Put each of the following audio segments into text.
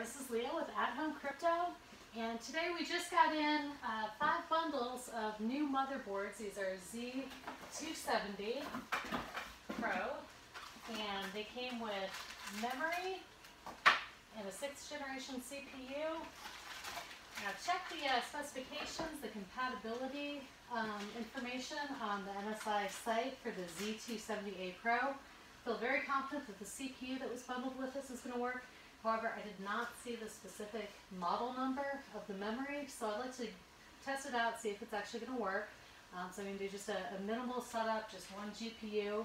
this is Leah with At Home Crypto, and today we just got in uh, five bundles of new motherboards. These are Z270 Pro, and they came with memory and a sixth generation CPU. Now check the uh, specifications, the compatibility um, information on the MSI site for the Z270A Pro. Feel very confident that the CPU that was bundled with this is going to work. However, I did not see the specific model number of the memory, so I'd like to test it out, see if it's actually going to work. Um, so I'm going to do just a, a, minimal setup, just one GPU,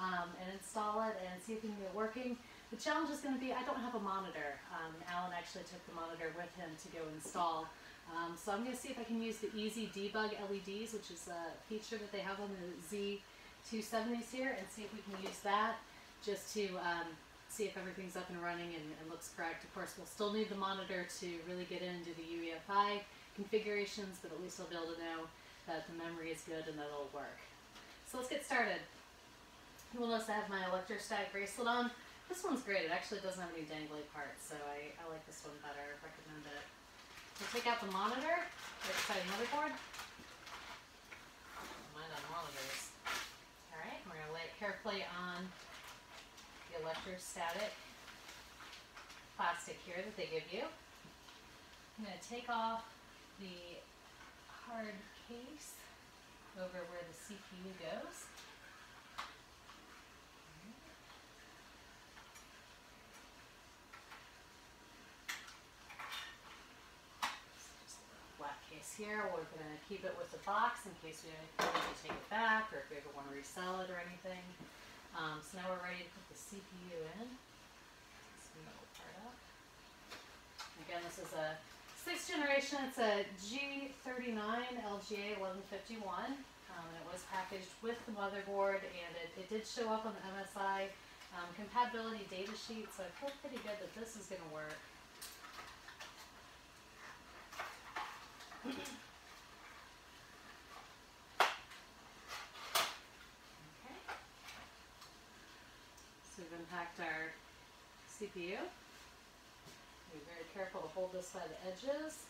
um, and install it and see if we can get it working. The challenge is going to be I don't have a monitor. Um, Alan actually took the monitor with him to go install. Um, so I'm going to see if I can use the EZ Debug LEDs, which is a feature that they have on the Z270s here, and see if we can use that just to um, see if everything's up and running and, looks correct. Of course, we'll still need the monitor to really get into the UEFI configurations, but at least I'll be able to know that the memory is good and that it'll work. So let's get started. You'll notice I have my electrostat bracelet on. This one's great. It actually doesn't have any dangly parts, so I, I like this one better. I recommend it. We'll take out the monitor, right beside the motherboard. Mind on monitors. Alright, we're going to lay carefully on the electrostatic plastic here that they give you. I'm going to take off the hard case over where the CPU goes. Black case here. We're going to keep it with the box in case we need to take it back or if we ever want to resell it or anything. Um, so now we're ready to put the CPU in. This middle part up. Again, this is a sixth generation. It's a G39 LGA 1151. Um, and it was packaged with the motherboard and it, it did show up on the MSI um, compatibility data sheet, so I feel pretty good that this is going to work. We've our CPU. Be very careful to hold this by the edges.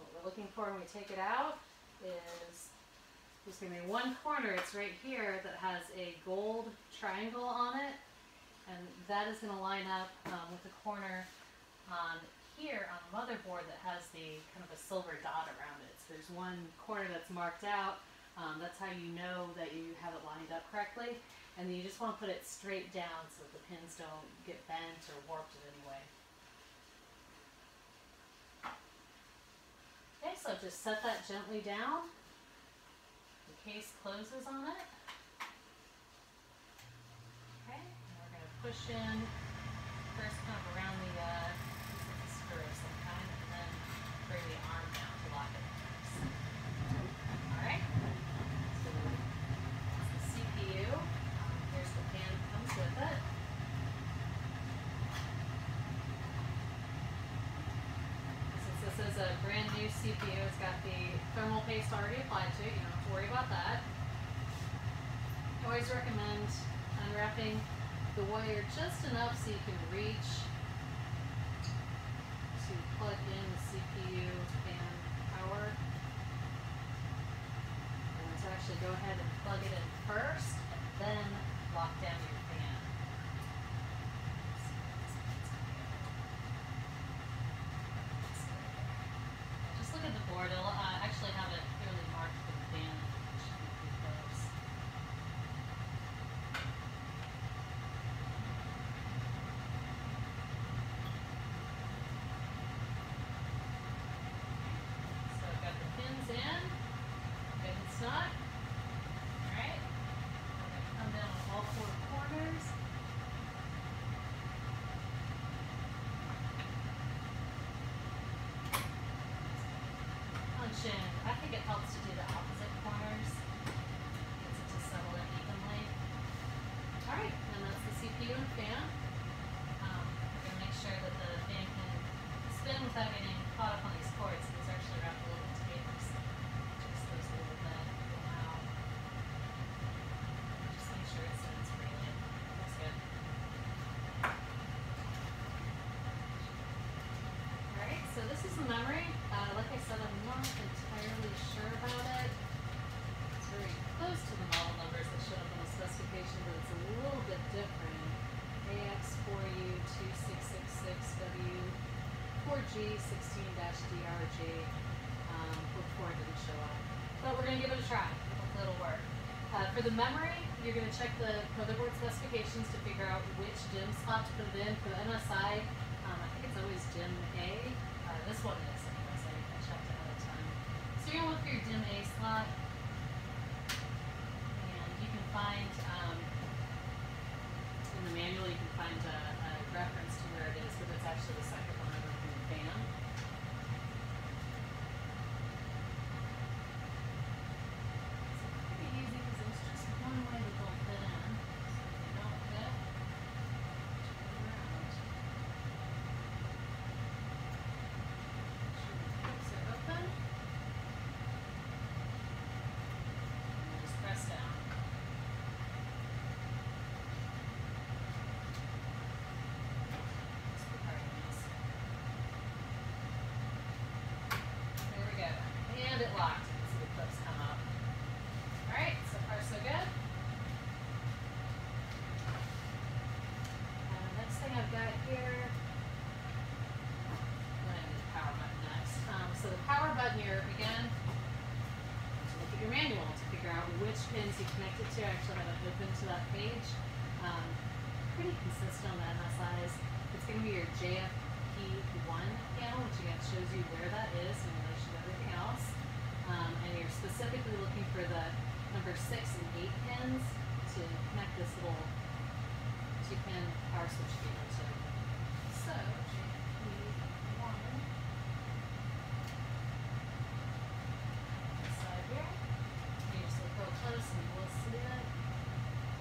What we're looking for when we take it out is there's going to be one corner, it's right here, that has a gold triangle on it. And that is going to line up um, with the corner on here on the motherboard that has the kind of a silver dot around it. So there's one corner that's marked out. Um, that's how you know that you have it lined up correctly. And then you just want to put it straight down so the pins don't get bent or warped in any way. Okay, so just set that gently down. The case closes on it. Okay, and we're going to push in first kind of around the uh, screw of some kind and then bring the arm down to lock it a new CPU. It's got the thermal paste already applied to it. You don't have to worry about that. I always recommend unwrapping the wire just enough so you can reach to plug in the CPU fan power. And to actually go ahead and plug it in first, and then lock down your board. It'll uh, actually have it clearly marked for the fan. It should be pretty close. So I've got the pins in. Good and. Alright. Come down on all four corners. function, I think it helps to do the opposite corners. Gets it to settle in evenly. Alright, and that's the CPU and fan. Um, we're going to make sure that the fan can spin without getting caught up on these cords. These are actually wrapped a little bit together, so just those little, uh, little G16-DRG. Um, before it didn't show up. But we're going to give it a try. Hopefully it'll work. Uh, for the memory, you're going to check the motherboard specifications to figure out which DIMM slot to put it in. For the MSI, um, I think it's always DIMM A. Uh, this one is, anyways. I, I checked ahead of time. So you're going to look for your DIMM A slot. And you can find, um, in the manual, you can find a, a reference to where it is, but it's actually the second one over from the fan. It's pretty easy because there's just one way that they'll fit in. So if they don't fit, turn around. Sure the clips are open. And then just press down. Just put hard on this. There we go. And locked. You can the clips come up. Alright, so far so good. Uh, next thing I've got here, I'm gonna do the power button next. Um, so the power button here, again, to look at your manual to figure out which pins you connect it to. I actually have it open to that page. Um, pretty consistent on the MSIs. It's gonna be your JFP1 panel, which again shows you where that is in relation to everything else. Um, and you're specifically looking for the number six and eight pins to connect this little two pin power switch cable to. So, JFP1. This side here. You just look real close and we'll see it.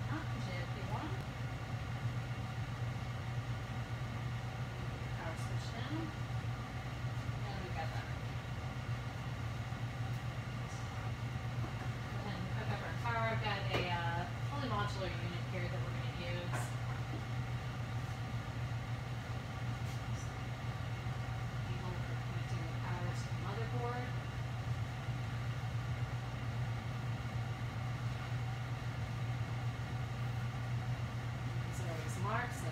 Ah, JFP1. Power switch down. And we got that. And hook up our power. I've got a uh, fully modular unit here that we're going to use. Cable for connecting the power to the motherboard. These are always marked, so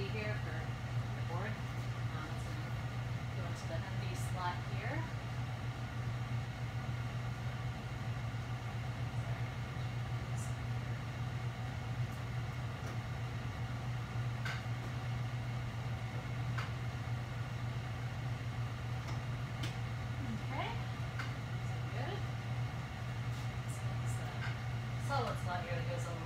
MB here for the board. Um, go into the MB slot here. Okay. So good. So it's slot here that goes on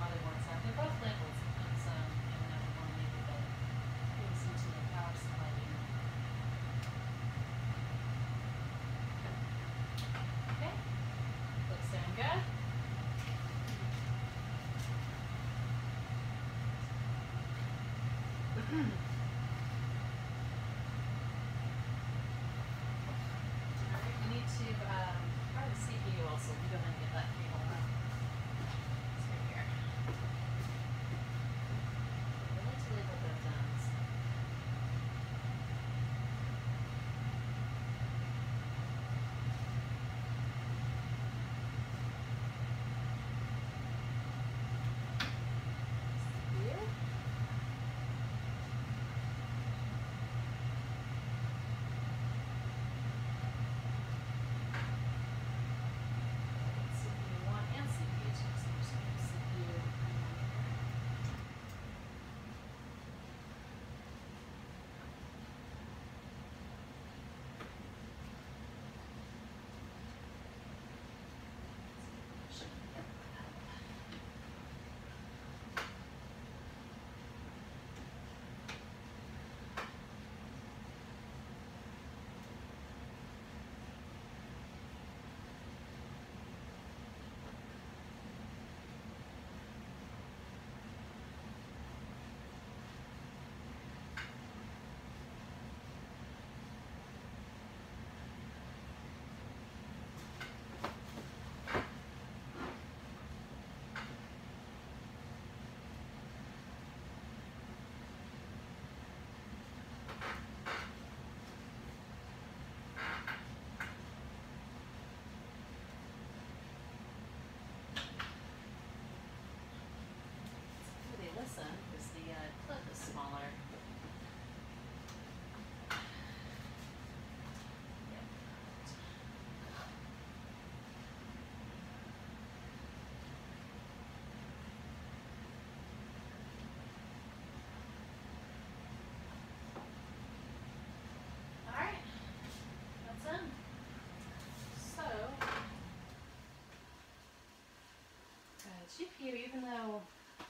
GPU, even though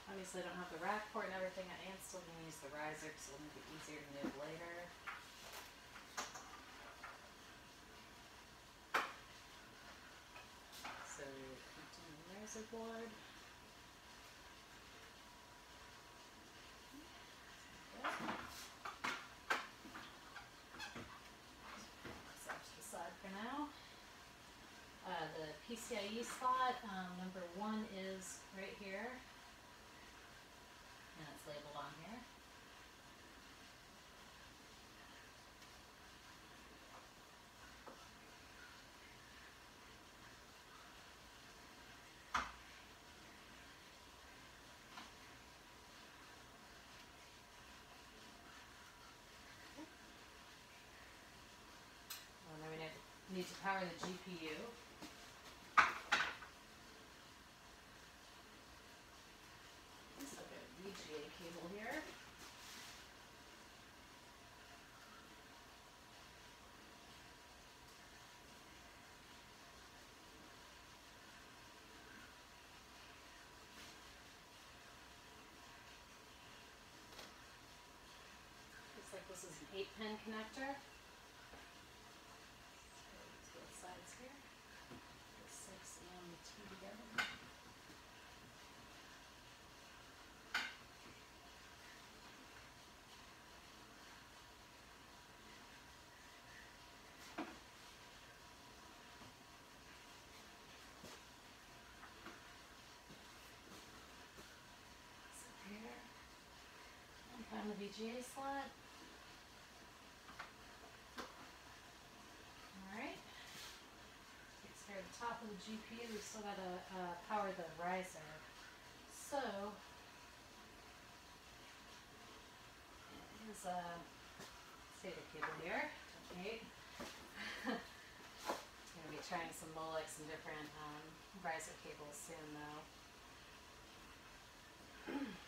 obviously I don't have the rack port and everything, I am still going to use the riser because it'll make it easier to move later. So riser board. This off to the side for now. Uh, the PCIe slot, um, number one is right here. And it's labeled on here. Need to power the GPU. Looks like a VGA cable here. Looks like this is an eight pin connector. Both sides here. Six and two together. Here, and find the VGA slot. Alright. Takes care of GPU, we still gotta, uh, power the riser. So. Here's a SATA cable here, eight. Gonna be trying some Molex and different, um, riser cables soon though.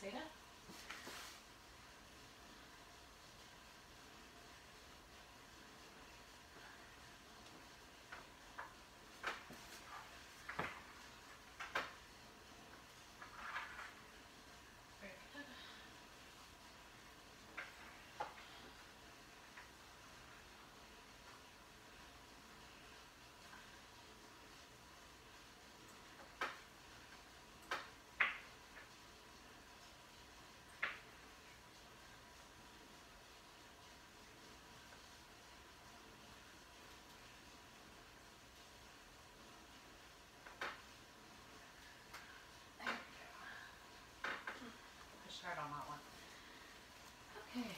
SATA? Very good. There we go. Push hard on that one. Okay.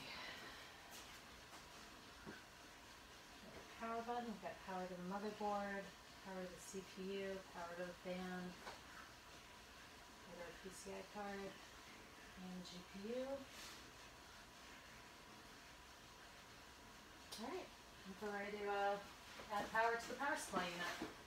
Got the We've got power to the motherboard, power to the CPU, power to the fan, our PCI card, and GPU. Alright, we're ready uh, to add power to the power supply unit.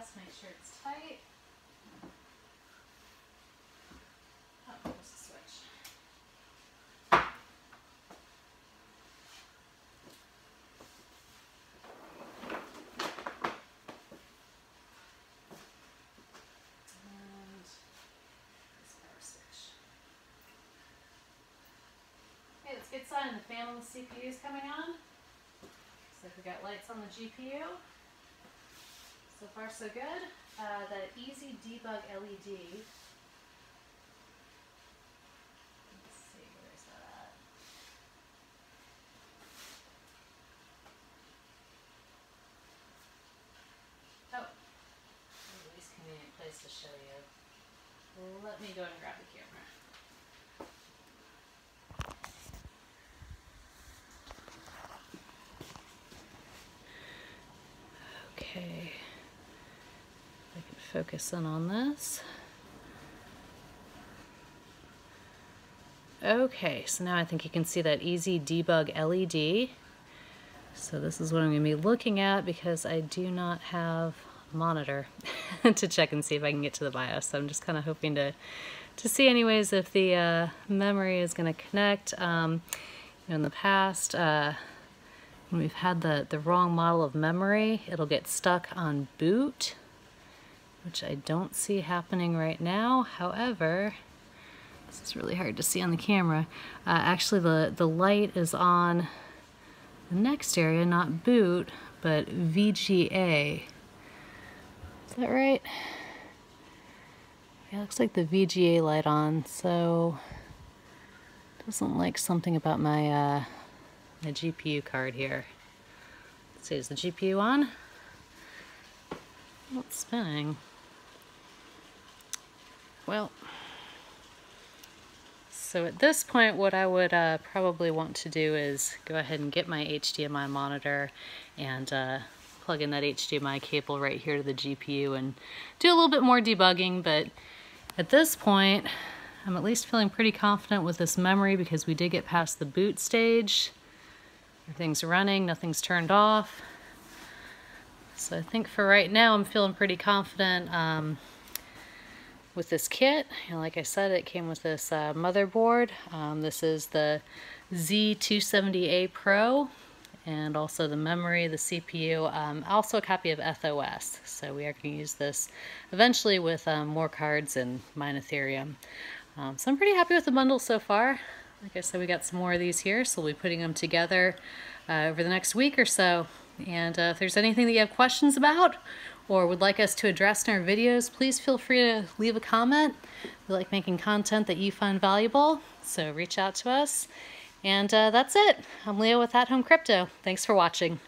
Quick make sure it's tight. Oh, there's the switch. Get started. The fan CPU is coming on. So if we got lights on the GPU. So far so good. Uh, the EZ Debug LED. Let's see, where's that at? Oh, the least convenient place to show you. Let me go and grab the camera. Okay. I can focus in on this. Okay, so now I think you can see that EZ debug LED. So this is what I'm going to be looking at because I do not have a monitor to check and see if I can get to the BIOS. So I'm just kind of hoping to, to see anyways if the uh, memory is going to connect. Um, you know, in the past, uh, when we've had the, the wrong model of memory, it'll get stuck on boot, which I don't see happening right now. However, this is really hard to see on the camera. Uh, actually, the, the light is on the next area, not boot, but VGA. Is that right? Yeah, looks like the VGA light on, so doesn't like something about my uh, my GPU card here. Let's see, is the GPU on? Not spinning. Well, so at this point what I would uh, probably want to do is go ahead and get my HDMI monitor and uh, plug in that HDMI cable right here to the GPU and do a little bit more debugging but at this point I'm at least feeling pretty confident with this memory because we did get past the boot stage. Everything's running, nothing's turned off. So I think for right now I'm feeling pretty confident. Um, with this kit. And like I said, it came with this uh, motherboard. Um, this is the Z270A Pro and also the memory, the CPU, um, also a copy of ethOS. So we are going to use this eventually with um, more cards and mine Ethereum. Um, so I'm pretty happy with the bundle so far. Like I said, we got some more of these here, so we'll be putting them together uh, over the next week or so. And uh, if there's anything that you have questions about or would like us to address in our videos, please feel free to leave a comment. We like making content that you find valuable, so reach out to us. And uh, that's it. I'm Leo with At Home Crypto. Thanks for watching.